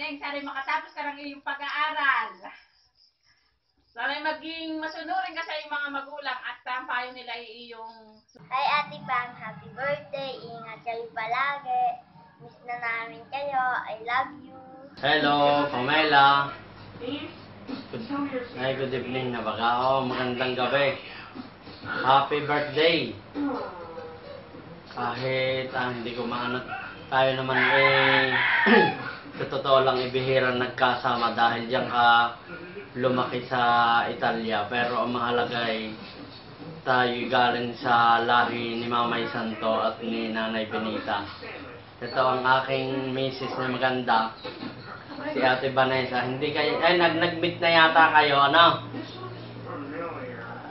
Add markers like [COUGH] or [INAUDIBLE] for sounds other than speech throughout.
Neng, sana makatapos ka ng iyong pag-aaral. Sana maging masunurin ka sa iyong mga magulang at ang payo nila ay iyong Hi Ate Pam, happy birthday. Ingat kayo palagi. Miss na namin kayo. I love you. Hello, Pamela. Good, ay, good evening na baka. Oh, magandang gabi. Happy birthday. Kahit ah, hindi ko maano, tayo naman eh, [CLEARS THROAT] totoo lang ibihira nagkasama dahil diyan ka lumaki sa Italia. Pero ang mahalaga ay tayo galing sa lahi ni Mamay Santo at ni Nanay Benita. Ito ang aking misis na maganda, si Ate Vanessa. Hindi kayo, ay nag nag-meet na yata kayo, ano?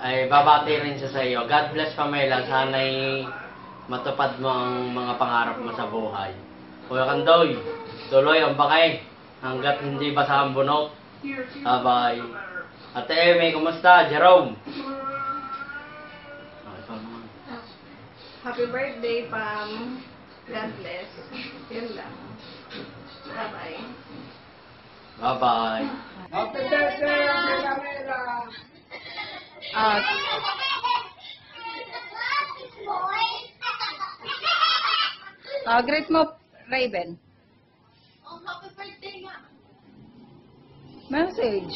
Ay babati rin siya sa iyo. God bless Pamela. Sana'y matupad mo ang mga pangarap mo sa buhay. Kuya Kandoy, tuloy ang bakay hanggat hindi basa ang bunot. Bye-bye. Ate Amy, kumusta? Jerome? Ah. Happy birthday, Pam. God bless. Yun lang. Bye-bye. Bye-bye. Ah, ah, greet mo, Raven. Oh, happy birthday nga. Message.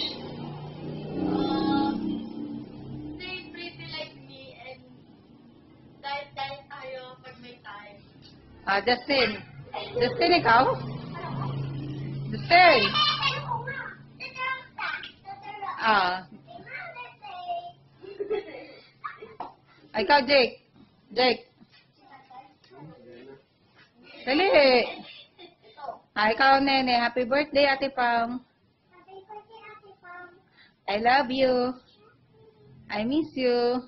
Stay pretty like me and diet-diet tayo pag may time. Ah, Justin. Justin, ikaw? Justin. Ah, ikaw, Jake. Jake. Dali. Ah, ikaw, Nene. Happy birthday, Ate Pam. I love you. I miss you.